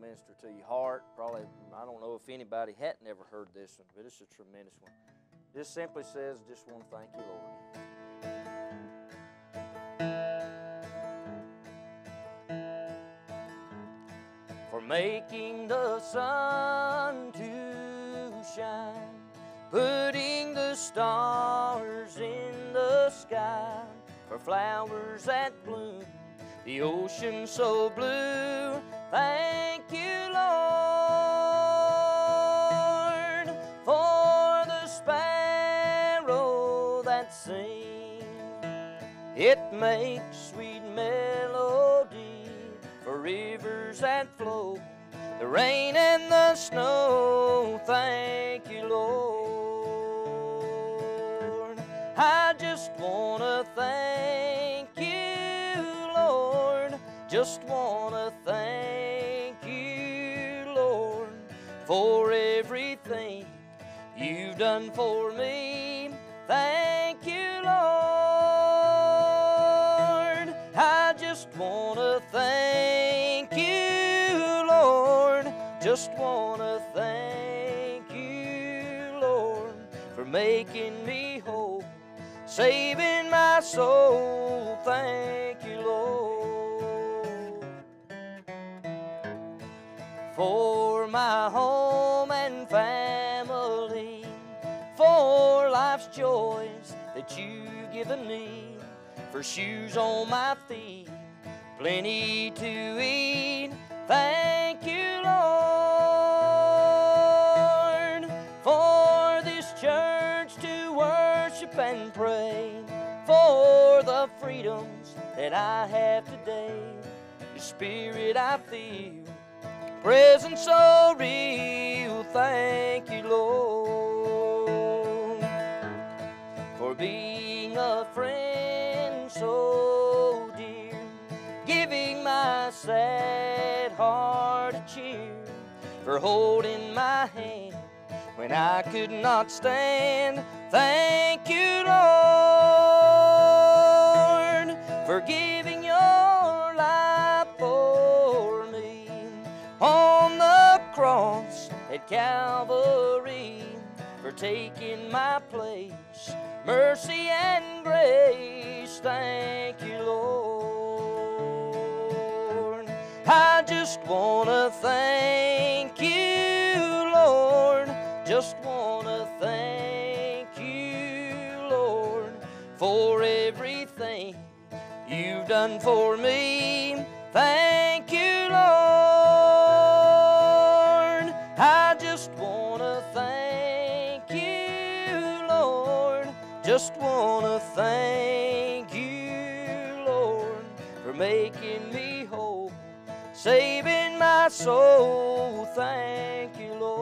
minister to your heart. Probably, I don't know if anybody hadn't ever heard this one, but it's a tremendous one. This simply says, just want to thank you, Lord. For making the sun to shine, putting the stars in the sky, for flowers that bloom, the ocean so blue. Thank you, Lord, for the sparrow that sings. It makes sweet melody for rivers that flow, the rain and the snow. Thank you, Lord. I just want to thank you, Lord. Just want to thank for everything you've done for me. Thank you, Lord. I just want to thank you, Lord. Just want to thank you, Lord, for making me whole, saving my soul. Thank you, Lord for my home family, for life's joys that you've given me, for shoes on my feet, plenty to eat. Thank you, Lord, for this church to worship and pray, for the freedoms that I have today. Your spirit I feel presence so real. So dear, giving my sad heart a cheer, for holding my hand when I could not stand. Thank you, Lord, for giving your life for me on the cross at Calvary for taking my place. Mercy and grace, thank you, Lord. I just want to thank you, Lord. Just want to thank you, Lord, for everything you've done for me. Thank you, Lord. Just want to thank you, Lord, for making me whole, saving my soul. Thank you, Lord.